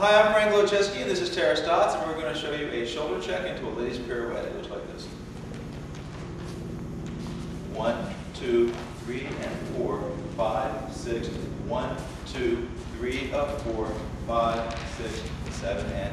Hi, I'm Frank Locheski, and this is Tara Stotts, and we're going to show you a shoulder check into a lady's pirouette. It looks like this. One, two, three, and four, five, six, one, two, three, up, four, five, six, seven, and.